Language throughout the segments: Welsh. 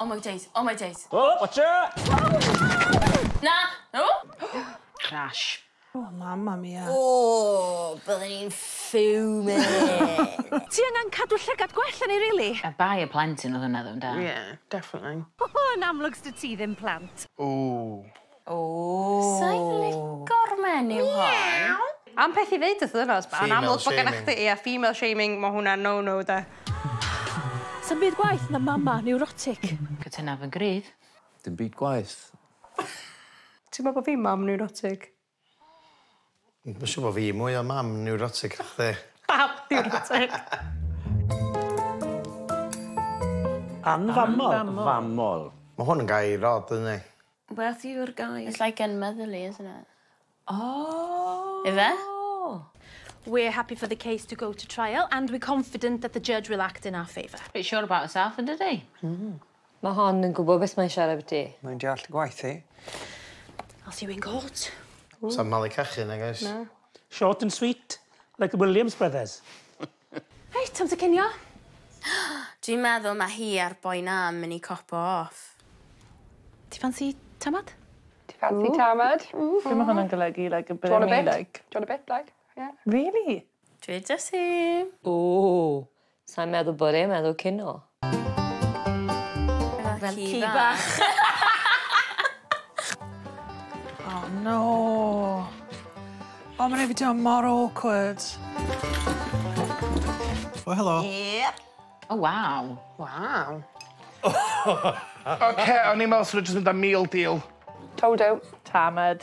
Oh my days, oh my days. Oh, watch out! Na! No? Crash. Oh, mamma mia. Oh, byddwn ni'n ffwmyn. Ti angen cadw llygad gwell yn ei rili? Really? A bai y plentyn oedd hwnna ddim da. Yeah, definitely. Oh, yn amlwg sydd ti ddim plant. O. O. Sa'n ligo'r menyw hon? Am peth i ddeud wrth ddyn nhw, yn amlwg bod gennych chi, ia, female shaming, mae hwnna no-no da. Sa'n byd gwaith na mama neurotic. Cytuna fy grydd. Dim byd gwaith. Ti'n meddwl bod fi mam neurotic? Mae'n siŵr bod fi mwy o mam neurotic na chdi. Bab neurotic. Anfamol. Anfamol. Mae hwn yn gair rod, yna. Beth yw'r guy? It's like unmotherly, isn't it? Oh. Ife? Oh. We're happy for the case to go to trial and we're confident that the judge will act in our favour. Pretty sure about herself, isn't he? Mm. Mae hon yn gwybod beth mae'n siarad beth i. Mae'n deall y gwaith i. I'll see you in court. Sa'n malu cachu na, guess. No. Short and sweet, like the Williams brothers. Reit, tam to cynio. Dwi'n meddwl mae hi a'r boi na yn mynd i copo off. Ti fancy tamad? Ti fancy tamad? Mm. Dwi'n meddwl hwnna'n golygu, like, a bit of me, like... Do you want a bit, like? Yeah. Really? Dwi jyst i... O, sa'n meddwl bod e'n meddwl cino. Fel ci bach. oh, no. Oh, mae'n ei fi dod mor awkward. Oh, hello. Yep. Oh, wow. Wow. OK, o'n i'n meddwl sy'n i'n just mynd am meal deal. Todo. Tamad.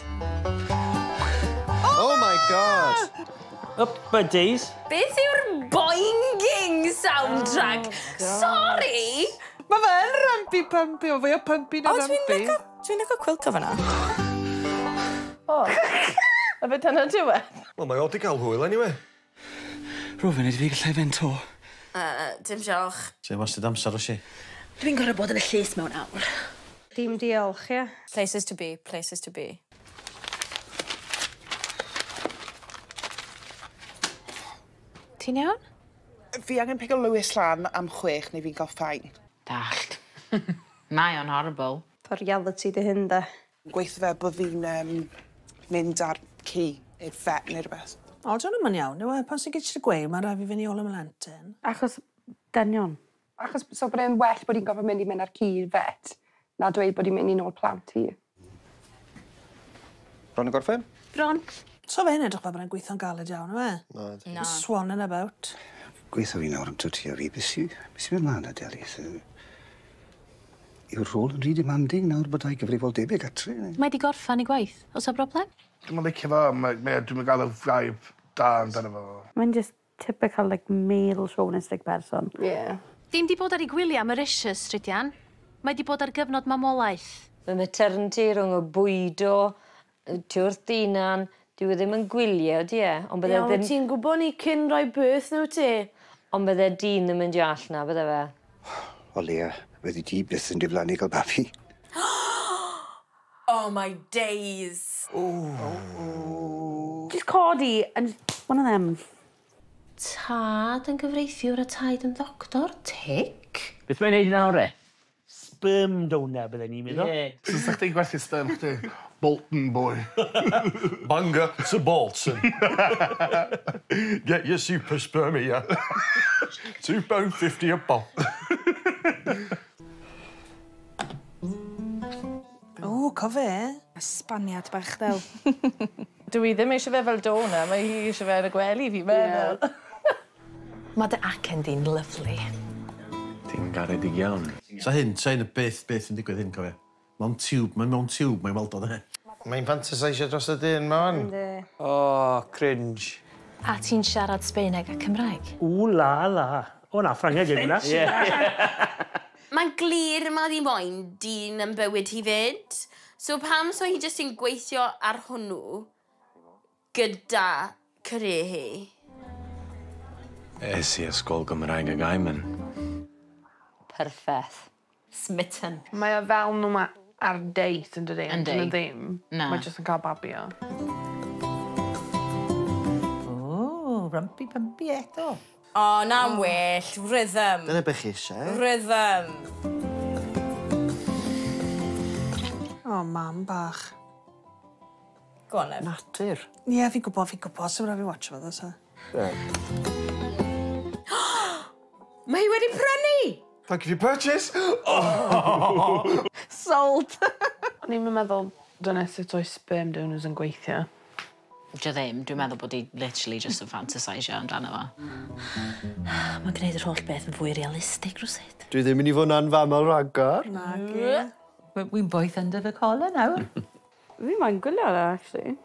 Oh my god! Up buddies. Beth yw'r boinging soundtrack? Oh Sorry! Mae fe yn rampi pampi, o fe o pampi na rampi. O, dwi'n licio, dwi'n licio cwilto fyna. o, a fe dyna diwedd? Wel, mae od i gael hwyl, anyway. Rwy'n i fi gallai fe'n to. Uh, dim sioch. Ti'n wastad amser o si? Dwi'n gorau bod yn y llys mewn awr. Dim diolch, ie. Yeah. Places to be, places to be. Ti'n iawn? Fi angen pigo Lewis lan am chwech neu fi'n cael ffain. Dallt. Mae o'n horrible. Pa reality dy hyn, da. Gweithio fe bod fi'n um, mynd ar ci i'r vet neu rhywbeth. O, dwi'n yma'n iawn. Yw e? pan sy'n gyda'r gweud, mae'n rhaid i fynd i ôl y lantern. Achos dynion. Achos so bod e'n well bod i'n gofod mynd i mynd ar ci i'r vet na dweud bod i'n mynd i'n ôl plant hi. Bron y gorffen? Bron. So fe'n edrych fel bod yn gweithio'n galed iawn, yw e? No. no. Swanning about. Gweithio fi nawr am twtio fi. Bys i, bys i fy'n mlaen Adeli? Yw'r rôl yn rhy demanding nawr bod ai gyfrifol debyg atri? Mae di gorffan i gwaith. Oes o broblem? Dwi'n licio fo, dwi'n gael y vibe da amdano fo. Mae'n just typical like, male chauvinistic person. Yeah. Dim di bod ar ei gwylio am yr issues, Rydian. Mae di bod ar gyfnod mamolaeth. Mae maternity rhwng y bwydo, tiwrth dinan, Dwi e ddim yn gwylio, di e? Ond bydde Iawn, ddim... ti'n gwybod ni cyn rhoi beth nhw ti? Ond bydde dyn ddim yn deall na, bydde fe? O Lea, bydde ti byth yn diflannu gael babi. oh my days! Ooh. Just codi and one of them. Tad yn gyfreithiwr a taid yn ddoctor, tic. Beth mae'n neud i nawr e? Sperm donor, bydden ni'n meddwl. Ie. Yeah. Sa'ch ti'n gwerthu sperm, chdi? Bolton boy. Bunga to Bolton. Get your super spermia. Two pound fifty a pop. O, cofe. Ysbaniad bach del. Dwi ddim eisiau fe fel dona, mae hi eisiau fe yn y gwely fi meddwl. Mae dy acen di'n lyflu. Ti'n garedig iawn. Sa hyn, sa hyn y beth, beth yn digwydd hyn, cofio. Mae'n tiwb, mae'n mewn tiwb, mae'n weld o dde. Mae'n fantasisio dros y dyn ma o'n. O, oh, cringe. A ti'n siarad Sbeineg a Cymraeg? Ww, la, la. O na, Ffrangeg yw hwnna. Mae'n glir mae ddim moyn dyn yn bywyd hi fyd. So pam so hi jyst yn gweithio ar hwnnw gyda cyrru hi? Es i ysgol Gymraeg ag Aimen. Perffaith. Smitten. Mae o fel nhw ma ar date yn dydi? Yndi. Yn ddim. Na. Mae jyst yn cael babio. O, rumpy pumpy eto. O, na'n well. Rhythm. Dyna beth chi eisiau. Rhythm. O, mam bach. Go on, Ev. Natur. Ie, yeah, fi'n gwybod, fi'n gwybod. Sef rhaid fi watch fo, ddosa. Mae hi wedi prynu! Thank you for your purchase! Oh! sold. O'n i'n meddwl dyna sut oes sperm donors yn gweithio. Dio ddim. Dwi'n meddwl bod i literally just yn fantasisio amdano fo. Mae gwneud yr holl beth yn fwy realistig rwy'n Dwi ddim yn i fod na'n famal rhagor. Na, We'n boeth under the collar nawr. Fi mae'n gwylio ala, actually.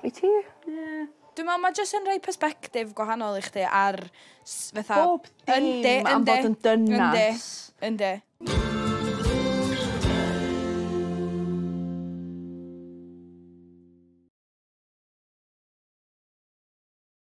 Wyt ti? Yeah. Dwi'n meddwl mae jyst yn rhoi persbectif gwahanol i chdi ar fatha... Bob dim am fod yn dynas. Yndi, yndi.